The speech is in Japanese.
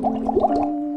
わっ!